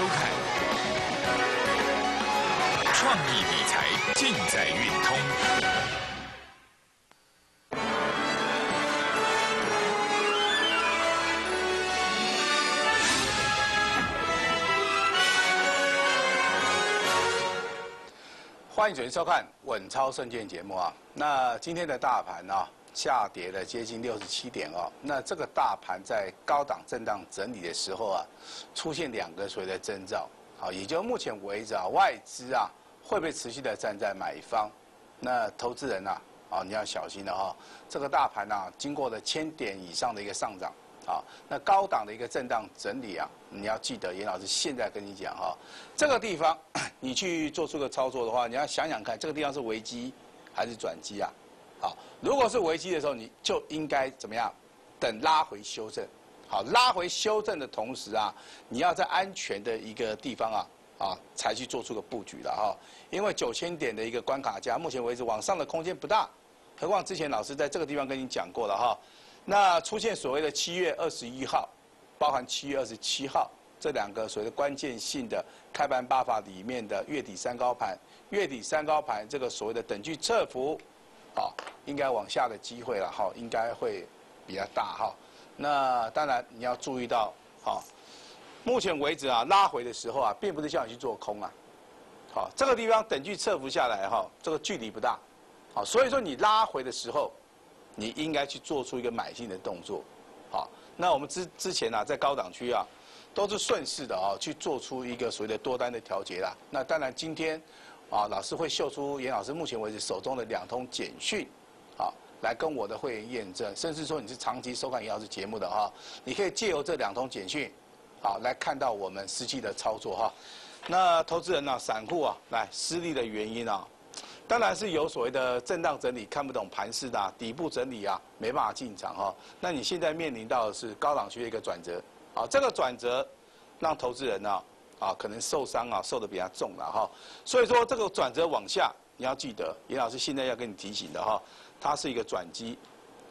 收看，创意理财尽在运通。欢迎准时收看《稳超胜券》节目啊！那今天的大盘呢、下跌了接近六十七点哦。那这个大盘在高档震荡整理的时候啊，出现两个所谓的征兆，好，也就目前为止啊，外资啊会不会持续的站在买方？那投资人呐、啊，你要小心了哈、这个大盘呐、经过了千点以上的一个上涨，啊，那高档的一个震荡整理啊，你要记得，严老师现在跟你讲哈、这个地方 你去做出个操作的话，你要想想看，这个地方是危机还是转机啊？好，如果是危机的时候，你就应该怎么样？等拉回修正。好，拉回修正的同时啊，你要在安全的一个地方啊啊，才去做出个布局了哈。因为九千点的一个关卡价，目前为止往上的空间不大，何况之前老师在这个地方跟你讲过了哈。那出现所谓的七月二十一号，包含七月二十七号这两个所谓的关键性的开盘八法里面的月底三高盘，月底三高盘这个所谓的等距测幅，好，应该往下的机会了哈，应该会比较大哈。那当然你要注意到，好，目前为止啊拉回的时候啊，并不是叫你去做空啊，好，这个地方等距测幅下来哈，这个距离不大，好，所以说你拉回的时候，你应该去做出一个买进的动作，好，那我们之之前啊在高档区啊，都是顺势的啊去做出一个所谓的多单的调节啦。那当然今天啊老师会秀出严老师目前为止手中的两通简讯，啊来跟我的会员验证，甚至说你是长期收看严老师节目的哈，你可以借由这两通简讯，啊来看到我们实际的操作哈。那投资人呢、散户啊，来失利的原因啊，当然是有所谓的震荡整理，看不懂盘势的、底部整理啊，没办法进场哈、那你现在面临到的是高档区的一个转折，啊，这个转折让投资人呢、啊，可能受伤啊，受的比较重了哈。所以说这个转折往下，你要记得，严老师现在要跟你提醒的哈，它是一个转机，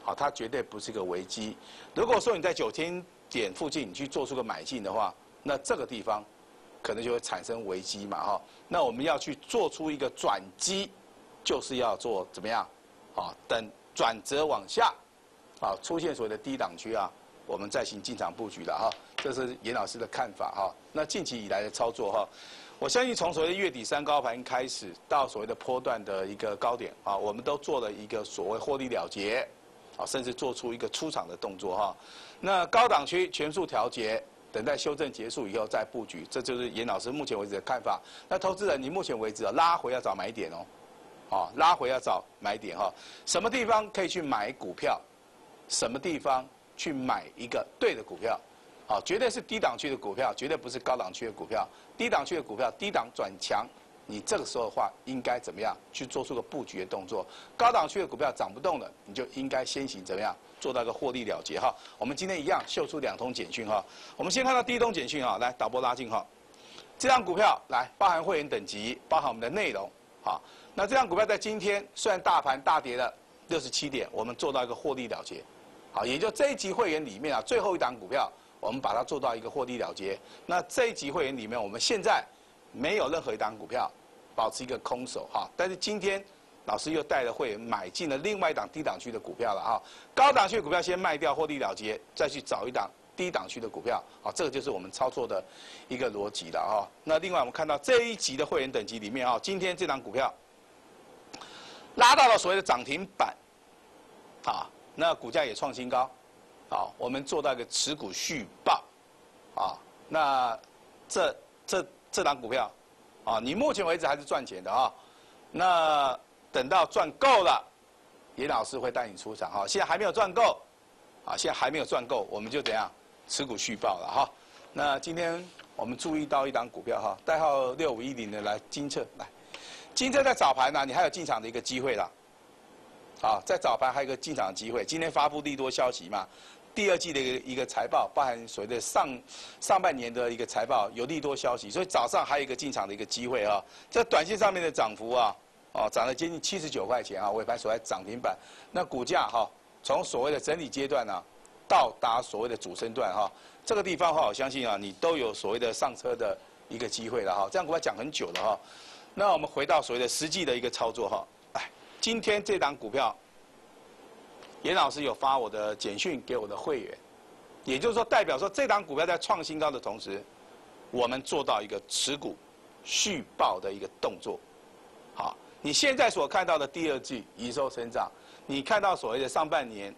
好，它绝对不是一个危机。如果说你在九千点附近你去做出个买进的话，那这个地方可能就会产生危机嘛哈。那我们要去做出一个转机，就是要做怎么样？啊，等转折往下，啊，出现所谓的低档区啊，我们再行进场布局了哈。这是严老师的看法哈。那近期以来的操作哈，我相信从所谓的月底三高盘开始，到所谓的波段的一个高点啊，我们都做了一个所谓获利了结，啊，甚至做出一个出场的动作哈。那高档区全数调节，等待修正结束以后再布局，这就是严老师目前为止的看法。那投资人，你目前为止啊，拉回要找买点哦，啊，拉回要找买点哈。什么地方可以去买股票？什么地方去买一个对的股票？啊，绝对是低档区的股票，绝对不是高档区的股票。低档区的股票，低档转强，你这个时候的话，应该怎么样去做出个布局的动作？高档区的股票涨不动了，你就应该先行怎么样做到一个获利了结哈。我们今天一样秀出两通简讯哈。我们先看到第一通简讯哈，来导播拉近哈。这张股票来包含会员等级，包含我们的内容，好。那这张股票在今天虽然大盘大跌了六十七点，我们做到一个获利了结，好，也就这一级会员里面啊，最后一档股票，我们把它做到一个获利了结。那这一级会员里面，我们现在没有任何一档股票保持一个空手哈，但是今天老师又带了会员买进了另外一档低档区的股票了哈，高档区股票先卖掉获利了结，再去找一档低档区的股票，好，这个就是我们操作的一个逻辑了哈。那另外我们看到这一级的会员等级里面啊，今天这档股票拉到了所谓的涨停板，啊，那股价也创新高，啊，我们做到一个持股续报，啊，那这这这档股票，啊，你目前为止还是赚钱的啊，那等到赚够了，严老师会带你出场哈，现在还没有赚够，啊，现在还没有赚够，我们就怎样持股续报了哈。那今天我们注意到一档股票哈，代号六五一零的来金策来，金策在早盘呢，你还有进场的一个机会啦。啊，在早盘还有一个进场机会，今天发布利多消息嘛，第二季的一个一个财报，包含所谓的上上半年的一个财报有利多消息，所以早上还有一个进场的一个机会啊。这短线上面的涨幅啊，哦，涨了接近七十九块钱啊，尾盘所在涨停板，那股价哈、从所谓的整理阶段呢、到达所谓的主升段哈、这个地方哈、我相信啊，你都有所谓的上车的一个机会了哈。这样股票讲很久了哈。那我们回到所谓的实际的一个操作哈。哎，今天这档股票，严老师有发我的简讯给我的会员，也就是说代表说这档股票在创新高的同时，我们做到一个持股续报的一个动作。好，你现在所看到的第二季营收成长，你看到所谓的上半年，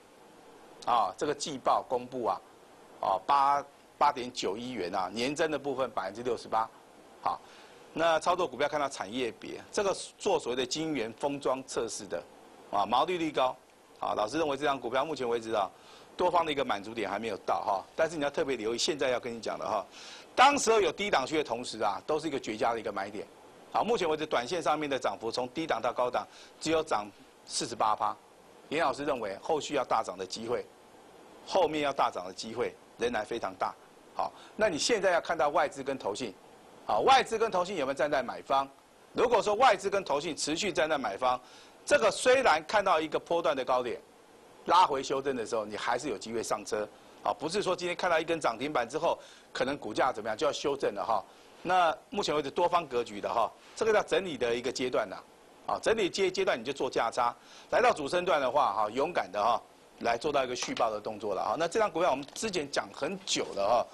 啊，这个季报公布啊，啊八八点九亿元啊，年增的部分百分之六十八，好，那操作股票看到产业别，这个做所谓的晶圆封装测试的，啊毛利率高，啊老师认为这张股票目前为止啊，多方的一个满足点还没有到哈，但是你要特别留意，现在要跟你讲的哈，当时候有低档区的同时啊，都是一个绝佳的一个买点。好，目前为止，短线上面的涨幅从低档到高档，只有涨四十八趴。严老师认为，后续要大涨的机会，后面要大涨的机会仍然非常大。好，那你现在要看到外资跟投信，好，外资跟投信有没有站在买方？如果说外资跟投信持续站在买方，这个虽然看到一个波段的高点，拉回修正的时候，你还是有机会上车。啊，不是说今天看到一根涨停板之后，可能股价怎么样就要修正了哈。那目前为止多方格局的哈，这个叫整理的一个阶段呐，啊，整理阶阶段你就做价差，来到主升段的话哈，勇敢的哈，来做到一个续报的动作了哈。那这张股票我们之前讲很久了哈，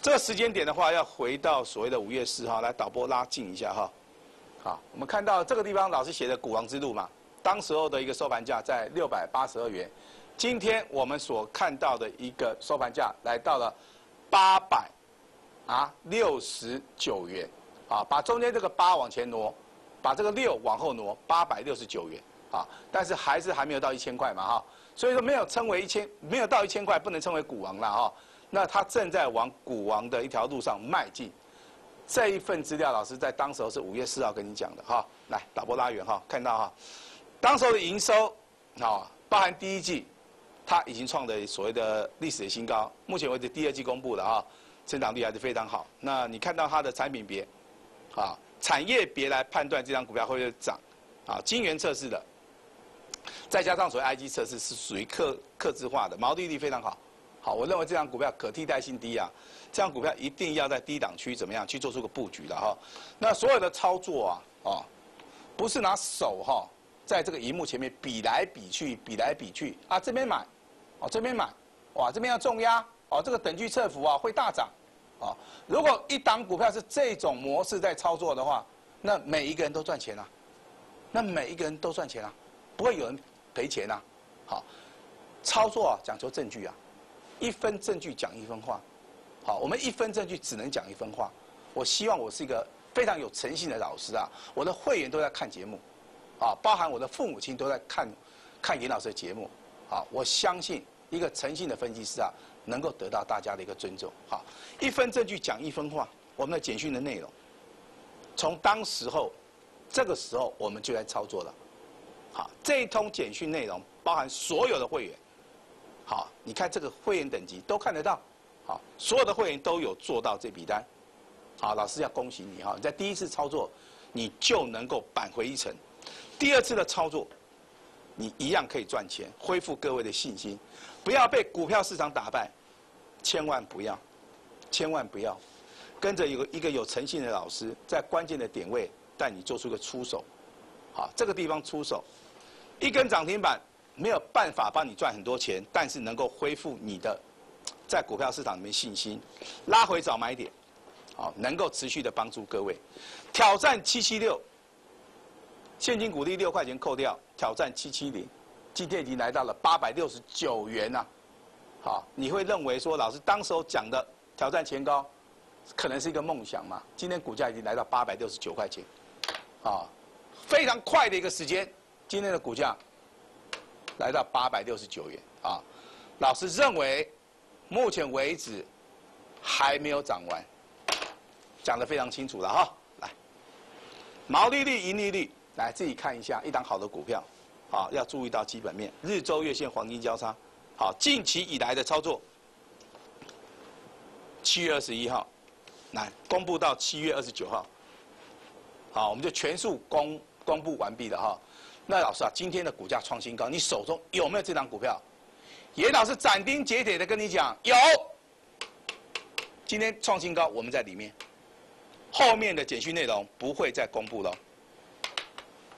这个时间点的话要回到所谓的五月四号来导播拉近一下哈，好，我们看到这个地方老师写的股王之路嘛，当时候的一个收盘价在六百八十二元，今天我们所看到的一个收盘价来到了八百。啊，六十九元，啊，把中间这个八往前挪，把这个六往后挪，八百六十九元，啊，但是还是还没有到一千块嘛，哈，所以说没有称为一千，没有到一千块，不能称为股王了，哈，那它正在往股王的一条路上迈进。这一份资料，老师在当时候是五月四号跟你讲的，哈，来打波拉远，哈，看到哈，当时候的营收，啊，包含第一季，它已经创的所谓的历史的新高，目前为止第二季公布的，哈。增长率还是非常好。那你看到它的产品别，啊，产业别来判断这张股票会不会涨，啊，晶圆测试的，再加上所谓 I G 测试是属于客客制化的，毛利率非常好。好，我认为这张股票可替代性低啊，这张股票一定要在低档区怎么样去做出个布局的哈。那所有的操作啊，哦，不是拿手哈，在这个荧幕前面比来比去，比来比去啊，这边买，哦，这边买，哇，这边要重压。哦，这个等距测幅啊会大涨，啊，如果一档股票是这种模式在操作的话，那每一个人都赚钱啊，那每一个人都赚钱啊，不会有人赔钱啊。好，操作啊讲求证据啊，一分证据讲一分话，好，我们一分证据只能讲一分话。我希望我是一个非常有诚信的老师啊，我的会员都在看节目，啊，包含我的父母亲都在看，看严老师的节目，啊，我相信一个诚信的分析师啊。能够得到大家的一个尊重，好，一分证据讲一分话。我们的简讯的内容，从当时候，这个时候我们就来操作了，好，这一通简讯内容包含所有的会员，好，你看这个会员等级都看得到，好，所有的会员都有做到这笔单，好，老师要恭喜你哈，你在第一次操作，你就能够扳回一城，第二次的操作。你一样可以赚钱，恢复各位的信心，不要被股票市场打败，千万不要，千万不要，跟着有一个有诚信的老师，在关键的点位带你做出个出手，好，这个地方出手，一根涨停板没有办法帮你赚很多钱，但是能够恢复你的在股票市场里面信心，拉回早买点，好，能够持续的帮助各位，挑战七七六。现金股利六块钱扣掉，挑战七七零，今天已经来到了八百六十九元呐。好，你会认为说老师当时候讲的挑战前高，可能是一个梦想嘛？今天股价已经来到八百六十九块钱，啊，非常快的一个时间，今天的股价来到八百六十九元啊。老师认为，目前为止还没有涨完，讲的非常清楚了哈。来，毛利率、盈利率。来自己看一下一档好的股票，好要注意到基本面，日周月线黄金交叉，好近期以来的操作，七月二十一号，来公布到七月二十九号，好我们就全数公公布完毕了哈。那老师啊，今天的股价创新高，你手中有没有这档股票？严老师斩钉截铁的跟你讲，有。今天创新高，我们在里面。后面的简讯内容不会再公布了。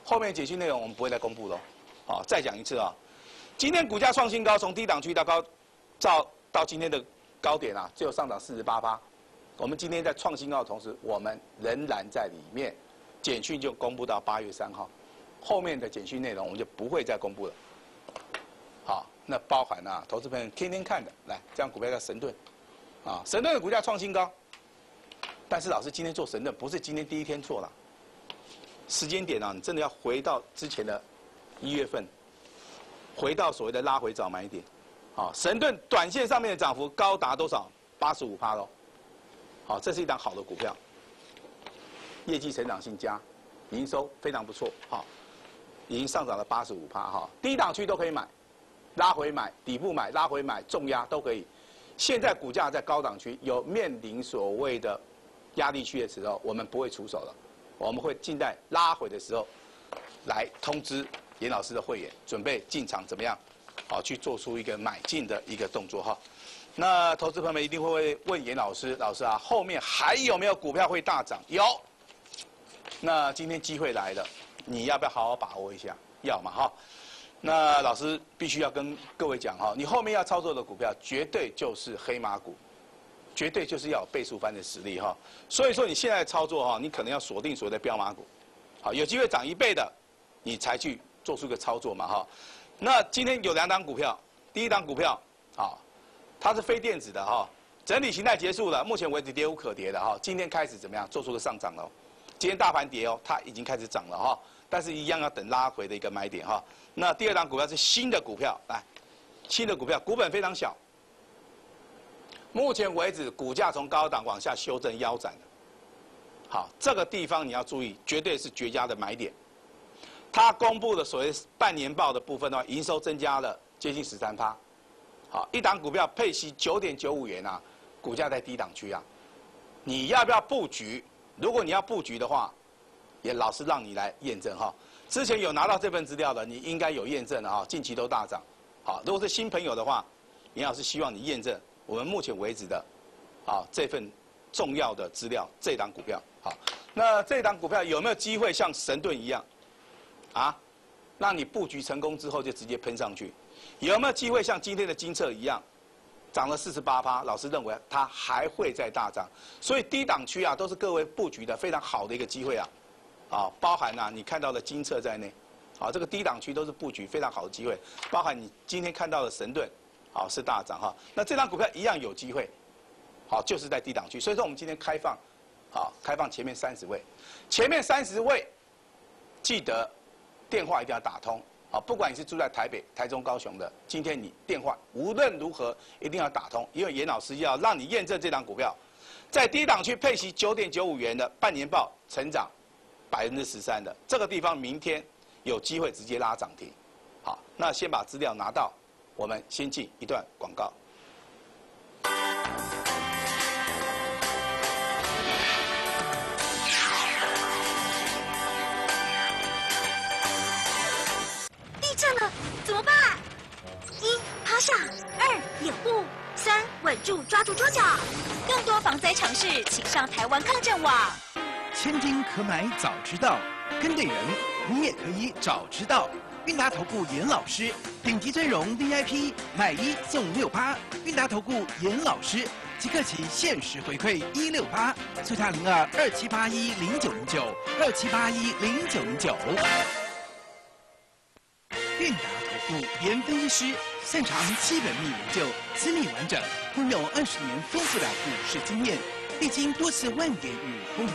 后面简讯内容我们不会再公布了。好，再讲一次啊，今天股价创新高，从低档区到高，到到今天的高点啊，只有上涨四十八趴。我们今天在创新高的同时，我们仍然在里面。简讯就公布到八月三号，后面的简讯内容我们就不会再公布了。好，那包含啊，投资朋友天天看的，来，这样股票叫神盾，啊，神盾的股价创新高。但是老师今天做神盾，不是今天第一天做了，时间点啊，你真的要回到之前的一月份，回到所谓的拉回早买点，啊，神盾短线上面的涨幅高达多少？八十五趴喽。好，这是一档好的股票。业绩成长性佳，营收非常不错，好，已经上涨了八十五趴，哈，低档区都可以买，拉回买，底部买，拉回买，重压都可以。现在股价在高档区有面临所谓的压力区的时候，我们不会出手了，我们会静待拉回的时候来通知严老师的会员，准备进场怎么样？好，去做出一个买进的一个动作，哈。那投资朋友们一定会问严老师，老师啊，后面还有没有股票会大涨？有。那今天机会来了，你要不要好好把握一下？要嘛哈。那老师必须要跟各位讲哈，你后面要操作的股票绝对就是黑马股，绝对就是要有倍数翻的实力哈。所以说你现在操作哈，你可能要锁定所谓的标马股，好，有机会涨一倍的，你才去做出个操作嘛哈。那今天有两档股票，第一档股票啊，它是非电子的哈，整理形态结束了，目前为止跌无可跌的哈，今天开始怎么样，做出个上涨了。今天大盘跌哦，它已经开始涨了哈，但是一样要等拉回的一个买点哈。那第二档股票是新的股票，来，新的股票股本非常小，目前为止股价从高档往下修正腰斩好，这个地方你要注意，绝对是绝佳的买点。它公布的所谓半年报的部分的话，营收增加了接近十三趴。好，一档股票配息九点九五元啊，股价在低档区啊，你要不要布局？如果你要布局的话，也老是让你来验证哈。之前有拿到这份资料的，你应该有验证的哈。近期都大涨，好。如果是新朋友的话，林老师希望你验证我们目前为止的，啊这份重要的资料，这档股票好。那这档股票有没有机会像神盾一样，啊，让你布局成功之后就直接喷上去？有没有机会像今天的金策一样？涨了四十八趴，老师认为它还会再大涨，所以低档区啊都是各位布局的非常好的一个机会啊，啊，包含啊你看到的金策在内，啊这个低档区都是布局非常好的机会，包含你今天看到的神盾，好是大涨哈，那这张股票一样有机会，好就是在低档区，所以说我们今天开放，好开放前面三十位，前面三十位，记得电话一定要打通。好，不管你是住在台北、台中、高雄的，今天你电话无论如何一定要打通，因为严老师要让你验证这档股票，在低档区配息九点九五元的半年报成长百分之十三的这个地方，明天有机会直接拉涨停。好，那先把资料拿到，我们先进一段广告。地震了，怎么办？一趴下，二掩护三稳住抓住桌角，更多防灾常识，请上台湾抗震网。千金可买早知道，跟对人你也可以早知道。韵达投顾严老师，顶级尊荣 VIP，买一送六八。韵达投顾严老师，即刻起限时回馈一六八，速洽零二二七八一零九零九二七八一零九零九。韵达投顾严分析师。擅长基本面研究，资历完整，拥有二十年丰富的股市经验，历经多次万点与空头，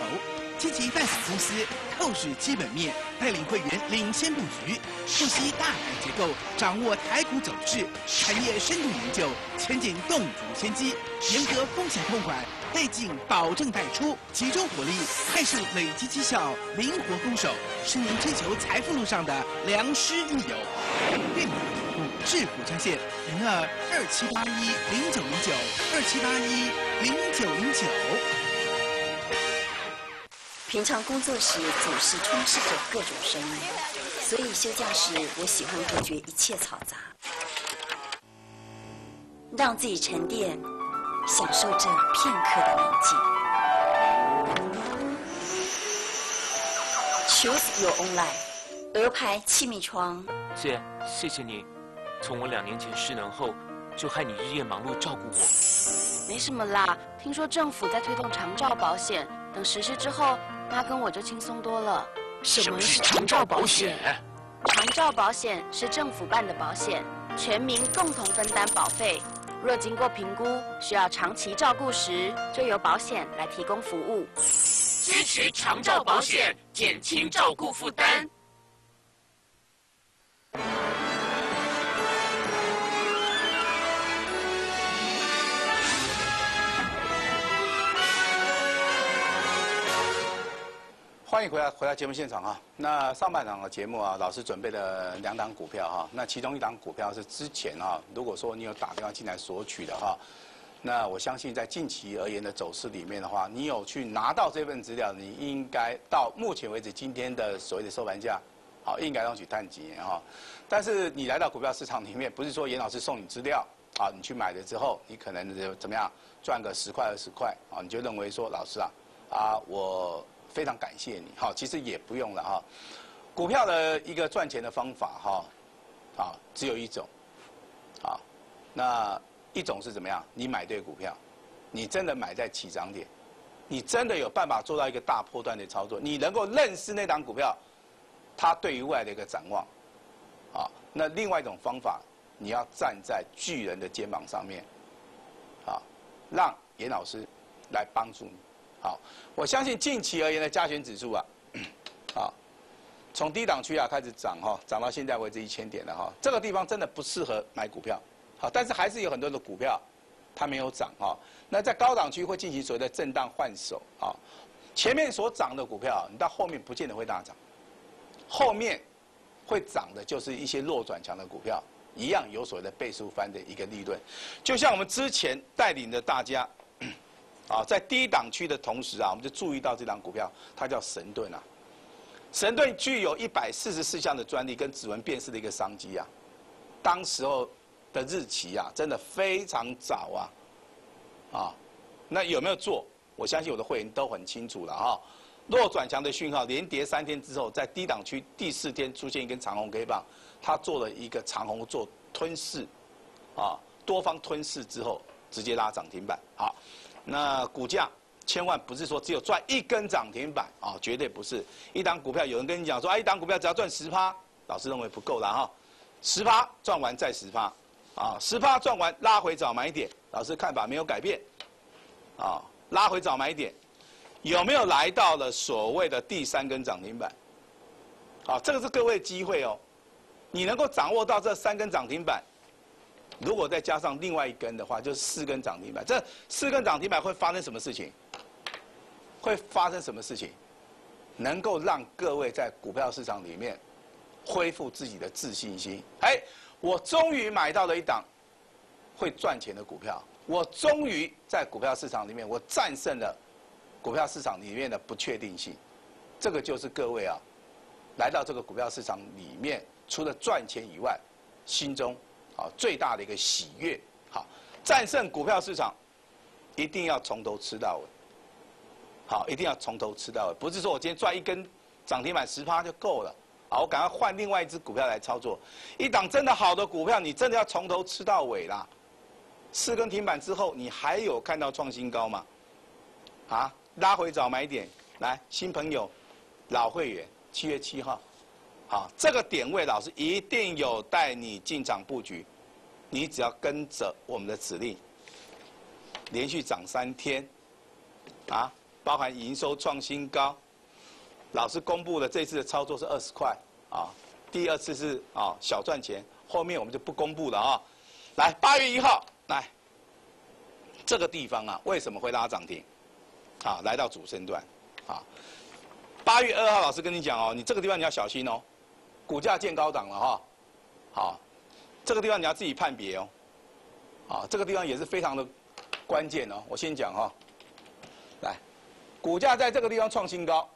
积极拜访公司，透视基本面，带领会员领先布局，熟悉大盘结构，掌握台股走势，产业深度研究，前景洞烛先机，严格风险控管，带进保证带出，集中火力，快速累积绩效，灵活攻守，是您追求财富路上的良师益友。致富专线零二二七八一零九零九二七八一零九零九。平常工作时总是充斥着各种声音，所以休假时我喜欢隔绝一切嘈杂，让自己沉淀，享受这片刻的宁静。Choose your own life。鹅牌气密窗。姐，谢谢你，从我两年前失能后，就害你日夜忙碌照顾我。没什么啦，听说政府在推动长照保险，等实施之后，妈跟我就轻松多了。什么是长照保险？长照保险是政府办的保险，全民共同分担保费。若经过评估需要长期照顾时，就由保险来提供服务。支持长照保险，减轻照顾负担。欢迎回来，回到节目现场啊。那上半场的节目啊，老师准备了两档股票哈。那其中一档股票是之前啊，如果说你有打电话进来索取的哈，那我相信在近期而言的走势里面的话，你有去拿到这份资料，你应该到目前为止今天的所谓的收盘价，好，应该要去探几年哈。但是你来到股票市场里面，不是说严老师送你资料啊，你去买了之后，你可能就怎么样赚个十块二十块啊，你就认为说老师啊啊我。非常感谢你，好，其实也不用了哈。股票的一个赚钱的方法哈，啊，只有一种，啊，那一种是怎么样？你买对股票，你真的买在起涨点，你真的有办法做到一个大波段的操作，你能够认识那档股票，它对于未来的一个展望，啊，那另外一种方法，你要站在巨人的肩膀上面，啊，让严老师来帮助你。好，我相信近期而言的加权指数啊，好，从低档区啊开始涨哈，涨到现在为止一千点了哈，这个地方真的不适合买股票，好，但是还是有很多的股票它没有涨哈，那在高档区会进行所谓的震荡换手啊，前面所涨的股票，你到后面不见得会大涨，后面会涨的就是一些弱转强的股票，一样有所谓的倍数翻的一个利润，就像我们之前带领的大家。啊，在低档区的同时啊，我们就注意到这张股票，它叫神盾啊。神盾具有一百四十四项的专利跟指纹辨识的一个商机啊。当时候的日期啊，真的非常早啊。啊，那有没有做？我相信我的会员都很清楚了哈。弱转强的讯号，连跌三天之后，在低档区第四天出现一根长红 K 棒，它做了一个长红做吞噬，啊，多方吞噬之后直接拉涨停板，好。那股价千万不是说只有赚一根涨停板啊，绝对不是。一档股票有人跟你讲说，啊，一档股票只要赚十趴，老师认为不够了哈。十趴赚完再十趴，啊，十趴赚完拉回早买点，老师看法没有改变，啊，拉回早买点，有没有来到了所谓的第三根涨停板？好，这个是各位机会哦，你能够掌握到这三根涨停板。如果再加上另外一根的话，就是四根涨停板。这四根涨停板会发生什么事情？会发生什么事情？能够让各位在股票市场里面恢复自己的自信心。哎，我终于买到了一档会赚钱的股票。我终于在股票市场里面，我战胜了股票市场里面的不确定性。这个就是各位啊，来到这个股票市场里面，除了赚钱以外，心中。啊，最大的一个喜悦，好，战胜股票市场，一定要从头吃到尾。好，一定要从头吃到尾，不是说我今天赚一根涨停板十趴就够了，啊，我赶快换另外一只股票来操作。一档真的好的股票，你真的要从头吃到尾啦。四根停板之后，你还有看到创新高吗？啊，拉回早买点，来，新朋友，老会员，七月七号。好，这个点位老师一定有带你进场布局，你只要跟着我们的指令，连续涨三天，啊，包含营收创新高，老师公布的这次的操作是二十块，啊，第二次是啊小赚钱，后面我们就不公布了啊，来八月一号来，这个地方啊为什么会拉涨停？啊，来到主升段，啊，八月二号老师跟你讲哦，你这个地方你要小心哦。股价见高档了哈，好，这个地方你要自己判别哦，啊，这个地方也是非常的关键哦。我先讲哈，来，股价在这个地方创新高，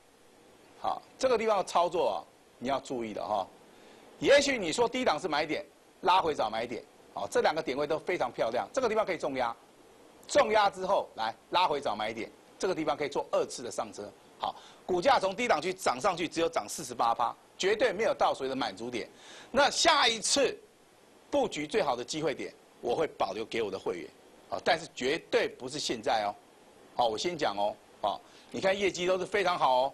好，这个地方操作啊，你要注意的哈。也许你说低档是买点，拉回找买点，好，这两个点位都非常漂亮。这个地方可以重压，重压之后来拉回找买点，这个地方可以做二次的上车。好，股价从低档区涨上去，只有涨四十八趴，绝对没有到所谓的满足点。那下一次布局最好的机会点，我会保留给我的会员，啊，但是绝对不是现在哦。好，我先讲哦，啊，你看业绩都是非常好哦，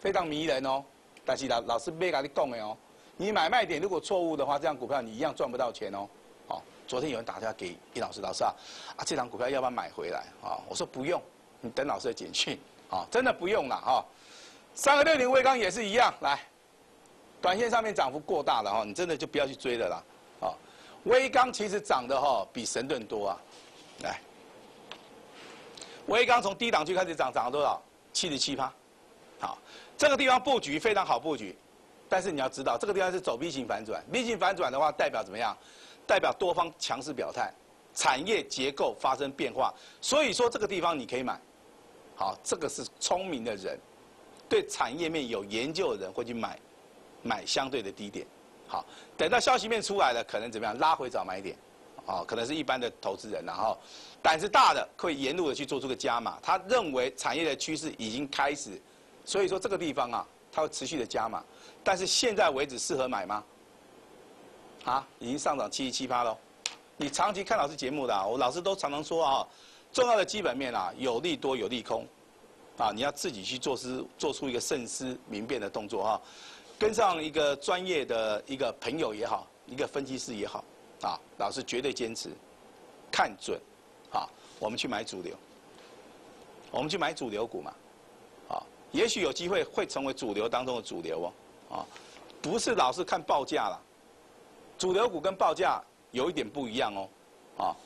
非常迷人哦，但是老老师没跟你讲的哦，你买卖点如果错误的话，这样股票你一样赚不到钱哦。好，昨天有人打电话给尹老师，老师啊，啊，这张股票要不要买回来？啊，我说不用，你等老师的简讯。啊，真的不用了哈。三个六零微钢也是一样，来，短线上面涨幅过大了哈，你真的就不要去追了啦。啊，微钢其实涨的哈比神盾多啊。来，威钢从低档区开始涨，涨了多少？七十七趴。好，这个地方布局非常好布局，但是你要知道，这个地方是走 V 型反转，V 型反转的话代表怎么样？代表多方强势表态，产业结构发生变化，所以说这个地方你可以买。好，这个是聪明的人，对产业面有研究的人会去买，买相对的低点。好，等到消息面出来了，可能怎么样拉回早买点，啊，可能是一般的投资人，然后胆子大的会沿路的去做出个加码。他认为产业的趋势已经开始，所以说这个地方啊，它会持续的加码。但是现在为止适合买吗？啊，已经上涨七十七趴喽。你长期看老师节目的，我老师都常常说啊。重要的基本面啊，有利多有利空，啊，你要自己去做思做出一个慎思明辨的动作哈，跟上一个专业的一个朋友也好，一个分析师也好，啊，老师绝对坚持，看准，啊，我们去买主流，我们去买主流股嘛，啊，也许有机会会成为主流当中的主流哦，啊，不是老是看报价了，主流股跟报价有一点不一样哦，啊。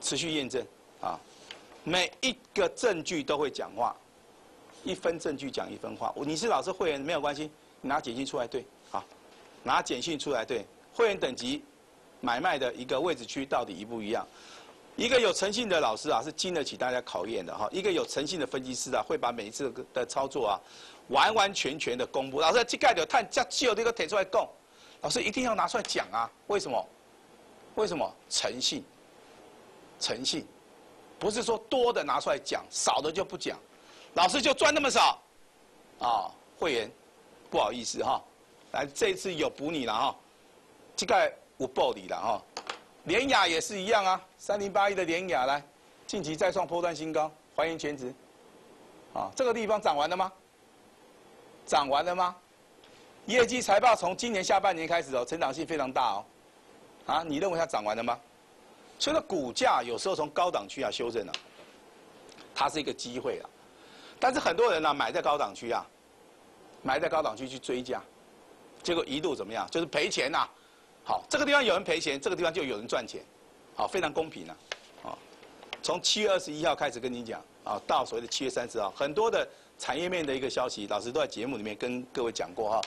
持续验证，啊，每一个证据都会讲话，一分证据讲一分话。你是老师会员没有关系，拿简讯出来对，好，拿简讯出来对。会员等级买卖的一个位置区到底一不一样？一个有诚信的老师啊，是经得起大家考验的哈。一个有诚信的分析师啊，会把每一次的操作啊，完完全全的公布。老师这盖的碳加旧这个提出来供，老师一定要拿出来讲啊。为什么？为什么？诚信。诚信，不是说多的拿出来讲，少的就不讲。老师就赚那么少，啊，会员，不好意思哈，来这次有补你了哈，这个我报你了哈。联雅也是一样啊，三零八一的联雅来，近期再创波段新高，还原全值。啊，这个地方涨完了吗？涨完了吗？业绩财报从今年下半年开始哦，成长性非常大哦。啊，你认为它涨完了吗？所以说股价有时候从高档区啊修正了，它是一个机会啊。但是很多人呢买在高档区啊，买在高档区去追价，结果一度怎么样？就是赔钱呐。好，这个地方有人赔钱，这个地方就有人赚钱，好，非常公平啊。啊，从七月二十一号开始跟你讲啊，到所谓的七月三十号，很多的产业面的一个消息，老师都在节目里面跟各位讲过哈。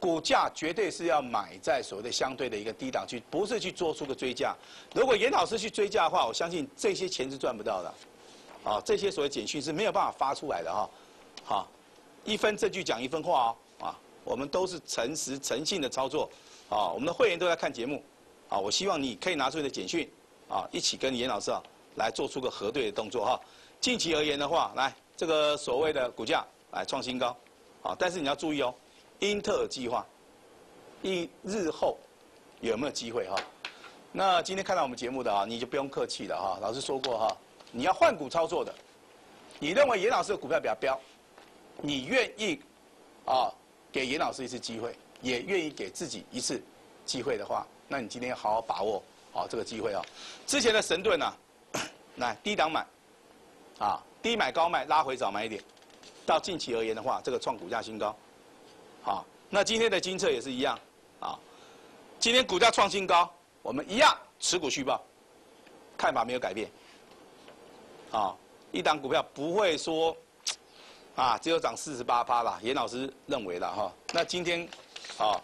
股价绝对是要买在所谓的相对的一个低档区，不是去做出个追价。如果严老师去追价的话，我相信这些钱是赚不到的。啊，这些所谓简讯是没有办法发出来的哈。好，一分证据讲一分话哦。啊，我们都是诚实诚信的操作。啊，我们的会员都在看节目。啊，我希望你可以拿出你的简讯，啊，一起跟严老师啊来做出个核对的动作哈。近期而言的话，来这个所谓的股价来创新高。啊，但是你要注意哦。英特尔计划，一日后有没有机会哈？那今天看到我们节目的啊，你就不用客气了哈。老师说过哈，你要换股操作的，你认为严老师的股票比较标，你愿意啊给严老师一次机会，也愿意给自己一次机会的话，那你今天要好好把握好这个机会啊。之前的神盾呢，来低档买，啊低买高卖拉回早买一点，到近期而言的话，这个创股价新高。好，那今天的金策也是一样，啊，今天股价创新高，我们一样持股续报，看法没有改变，啊，一档股票不会说，啊，只有涨四十八趴啦，严老师认为的哈，那今天，啊，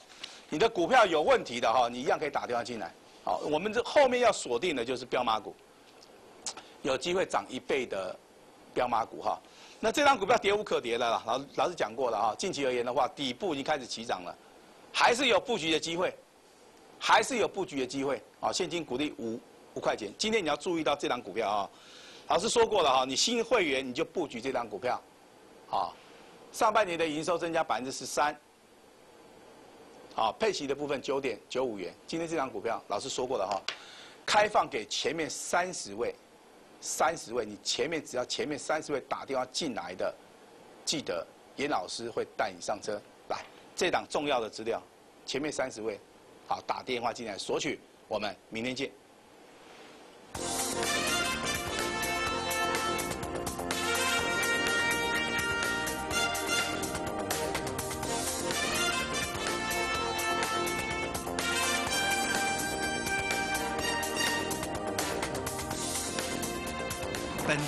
你的股票有问题的哈，你一样可以打电话进来，好，我们这后面要锁定的就是标马股，有机会涨一倍的标马股哈。那这张股票跌无可跌的了，老老师讲过了啊。近期而言的话，底部已经开始起涨了，还是有布局的机会，还是有布局的机会啊。现金股利五五块钱。今天你要注意到这张股票啊，老师说过了哈，你新会员你就布局这张股票，好，上半年的营收增加百分之十三，好，配息的部分九点九五元。今天这张股票老师说过了哈，开放给前面三十位，三十位，你前面只要前面三十位打电话进来的，记得严老师会带你上车。来，这档重要的资料，前面三十位，好，打电话进来索取，我们明天见。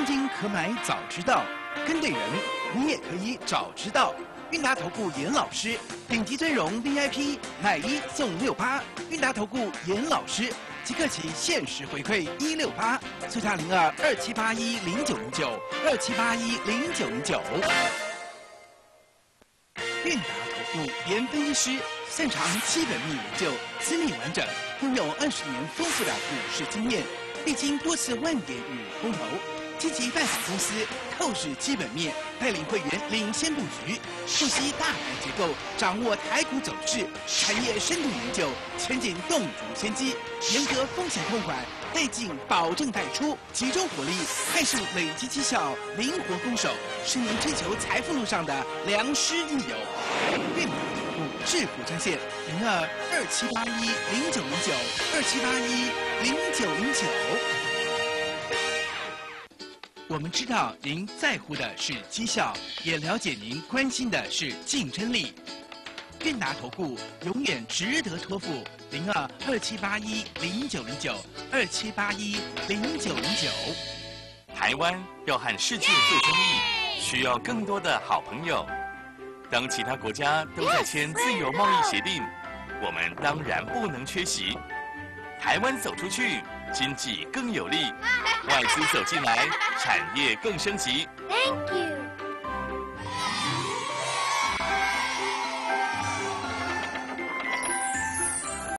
千金可买早知道，跟对人，你也可以早知道。韵达投顾严老师，顶级尊荣 VIP，买一送六八。韵达投顾严老师，即刻起限时回馈一六八，速查零二二七八一零九零九二七八一零九零九。韵达投顾严分析师，擅长基本面研究，资历完整，拥有二十年丰富的股市经验，历经多次万点与空头。积极拜访公司，透视基本面，带领会员领先布局，熟悉大盘结构，掌握台股走势，产业深度研究，前景洞烛先机，严格风险控管，带进保证带出，集中火力，快速累积绩效，灵活攻守，是您追求财富路上的良师益友。韵达投顾致富专线零二二七八一零九零九二七八一零九零九。我们知道您在乎的是绩效，也了解您关心的是竞争力。韵达投顾永远值得托付，零二二七八一零九零九二七八一零九零九。台湾要和世界做生意，需要更多的好朋友。当其他国家都在签自由贸易协定，我们当然不能缺席。台湾走出去，经济更有利。外资走进来，产业更升级。Thank you。